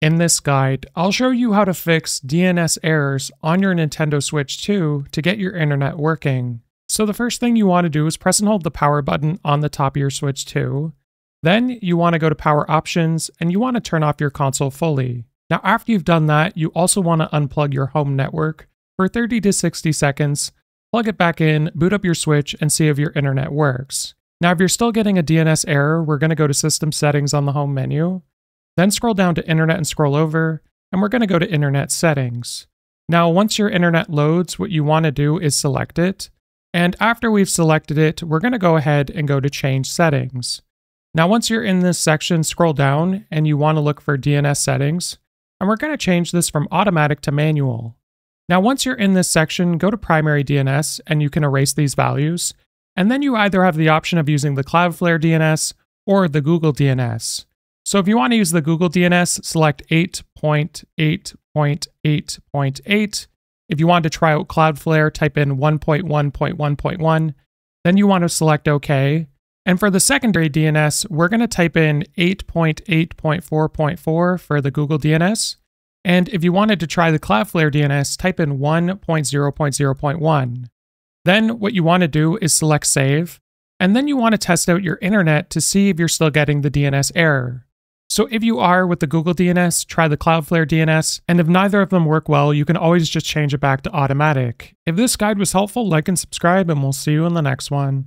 In this guide, I'll show you how to fix DNS errors on your Nintendo Switch 2 to get your internet working. So the first thing you want to do is press and hold the power button on the top of your Switch 2. Then you want to go to power options and you want to turn off your console fully. Now after you've done that, you also want to unplug your home network for 30 to 60 seconds, plug it back in, boot up your Switch and see if your internet works. Now if you're still getting a DNS error, we're going to go to system settings on the home menu. Then scroll down to internet and scroll over, and we're going to go to internet settings. Now, once your internet loads, what you want to do is select it. And after we've selected it, we're going to go ahead and go to change settings. Now, once you're in this section, scroll down and you want to look for DNS settings. And we're going to change this from automatic to manual. Now, once you're in this section, go to primary DNS and you can erase these values. And then you either have the option of using the Cloudflare DNS or the Google DNS. So if you want to use the Google DNS, select 8.8.8.8. If you want to try out Cloudflare, type in 1.1.1.1. Then you want to select OK. And for the secondary DNS, we're going to type in 8.8.4.4 for the Google DNS. And if you wanted to try the Cloudflare DNS, type in 1.0.0.1. Then what you want to do is select Save. And then you want to test out your internet to see if you're still getting the DNS error. So if you are with the Google DNS, try the Cloudflare DNS, and if neither of them work well, you can always just change it back to automatic. If this guide was helpful, like and subscribe, and we'll see you in the next one.